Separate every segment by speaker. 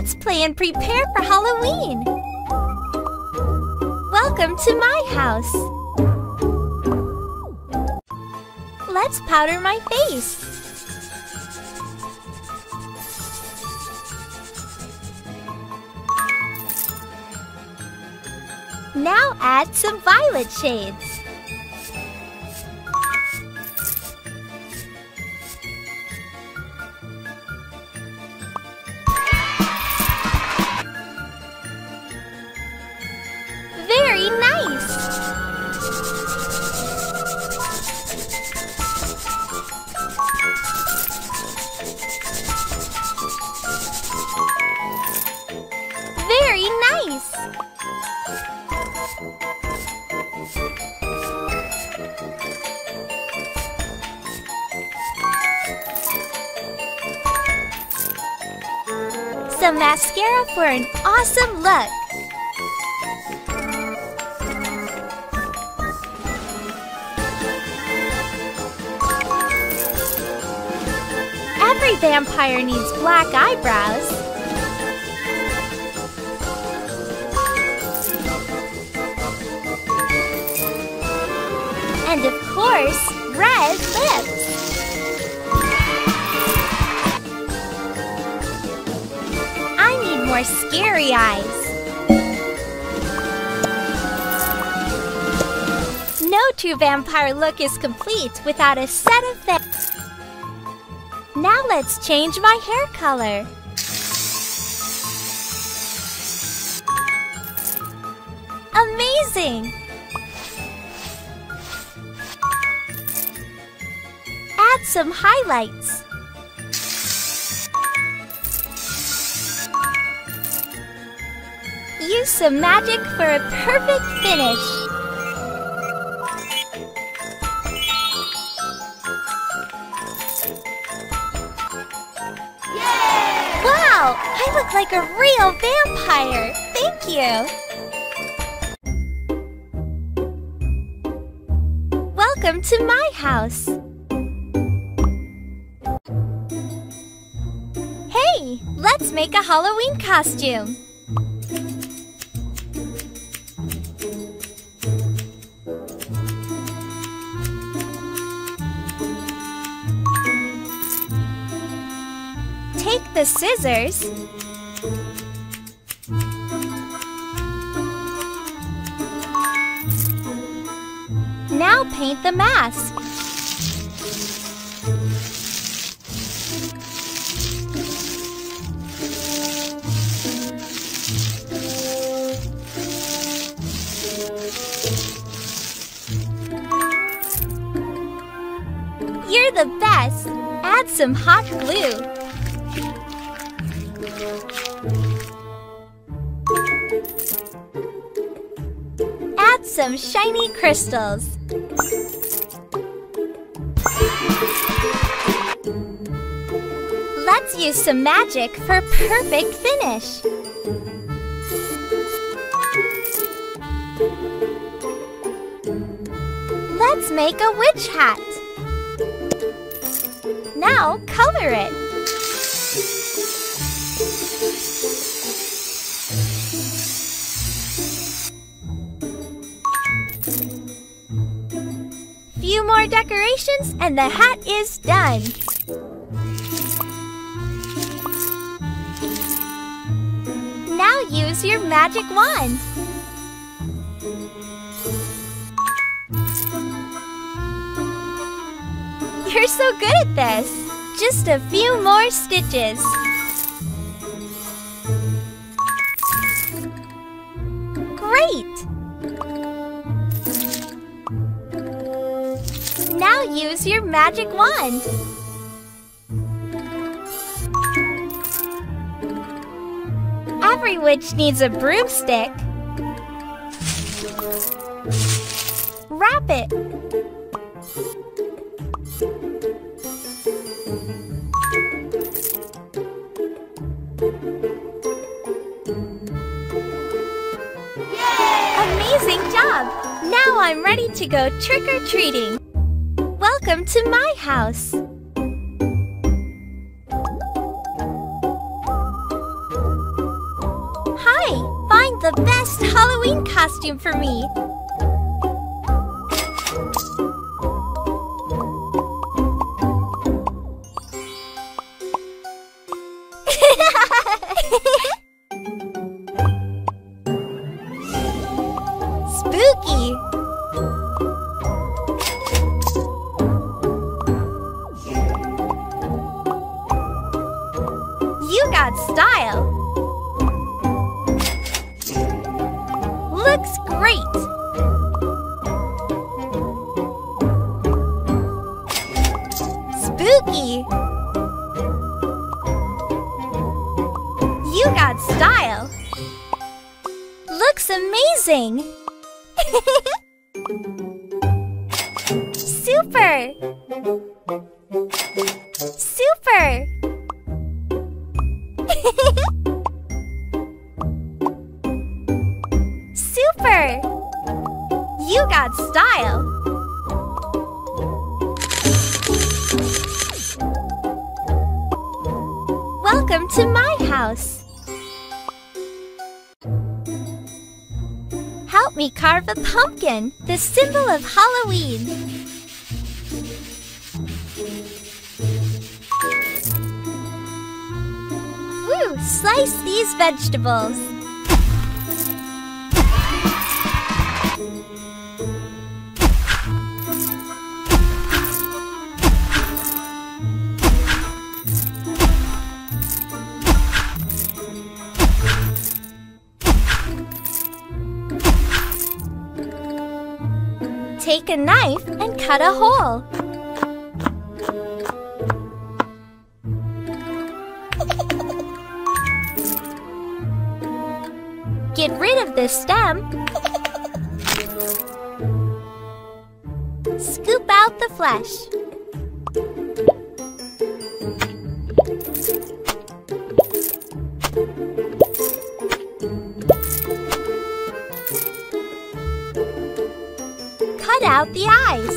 Speaker 1: Let's play and prepare for Halloween. Welcome to my house. Let's powder my face. Now add some violet shades. Some mascara for an awesome look. Every vampire needs black eyebrows. And of course, red lips. More scary eyes. No true vampire look is complete without a set of fangs. Now let's change my hair color. Amazing! Add some highlights. Use some magic for a perfect finish. Wow! I look like a real vampire! Thank you! Welcome to my house! Hey! Let's make a Halloween costume! The scissors Now paint the mask. You're the best. Add some hot glue. Some shiny crystals. Let's use some magic for perfect finish. Let's make a witch hat. Now color it. Decorations and the hat is done. Now use your magic wand. You're so good at this. Just a few more stitches. Magic wand. Every witch needs a broomstick. Wrap it. Amazing job! Now I'm ready to go trick-or-treating. Welcome to my house. Hi, find the best Halloween costume for me! Spooky! You got style! Looks amazing! Super! Super! Super! You got style! Carve a pumpkin, the symbol of Halloween. Woo! Slice these vegetables. Take a knife and cut a hole. Get rid of the stem. Scoop out the flesh. Out the eyes.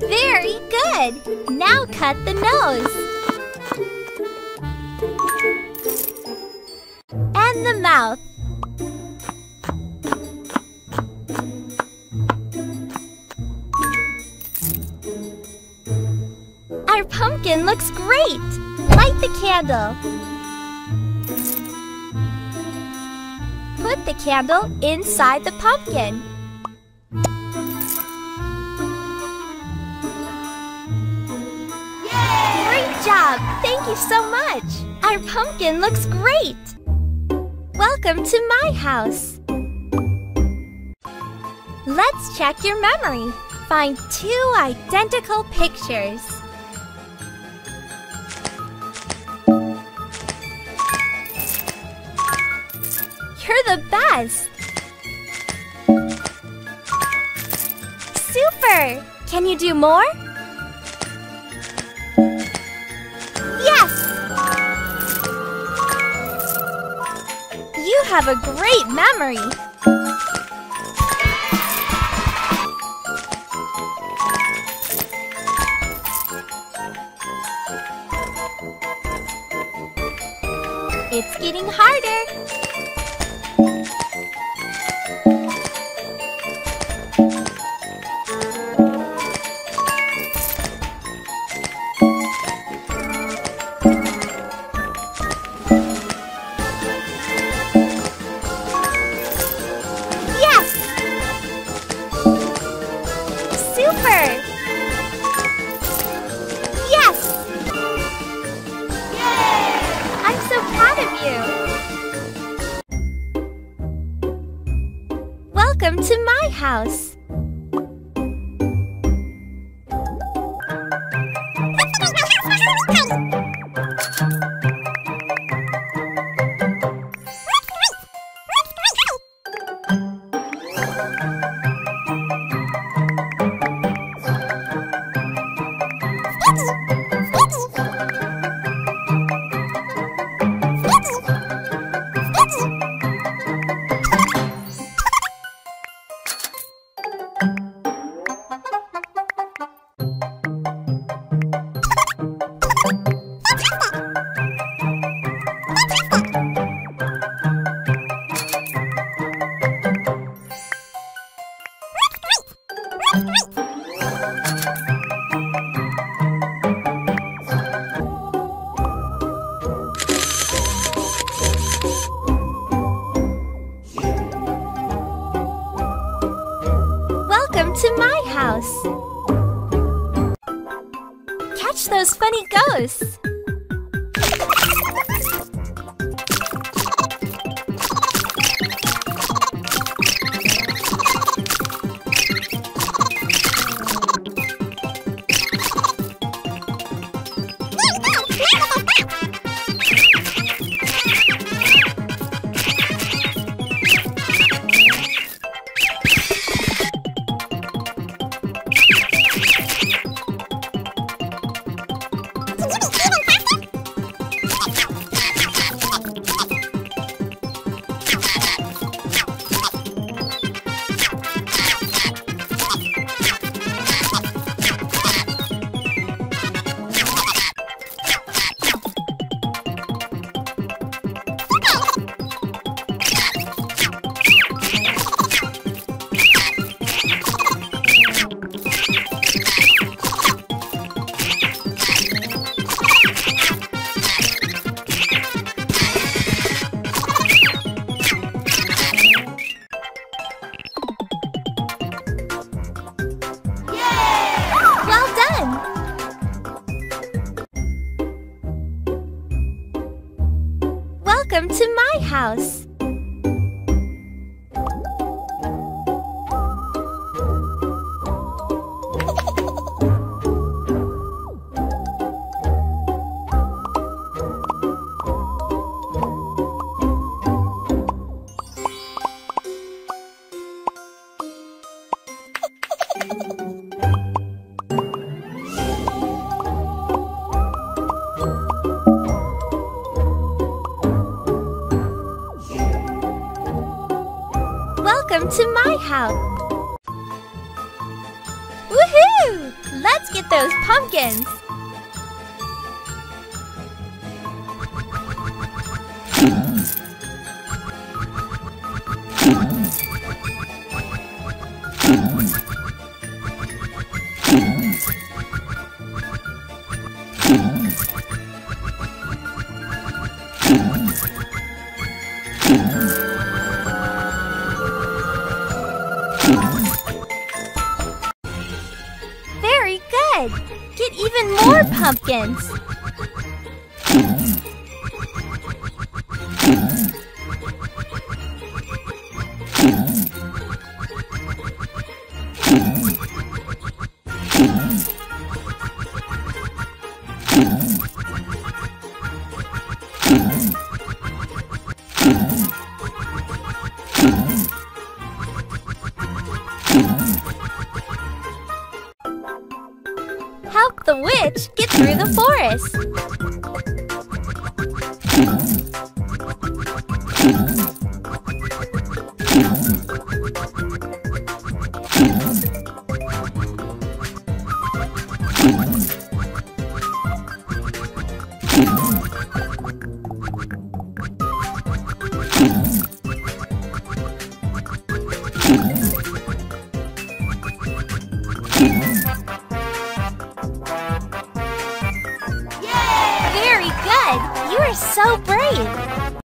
Speaker 1: Very good! Now cut the nose. And the mouth. Our pumpkin looks great! Light the candle. The candle inside the pumpkin. Great job! Thank you so much! Our pumpkin looks great! Welcome to my house! Let's check your memory. Find two identical pictures. You're the best! Super! Can you do more? Yes! You have a great memory! It's getting harder! House! Welcome to my house! Woohoo! Let's get those pumpkins! pumpkins.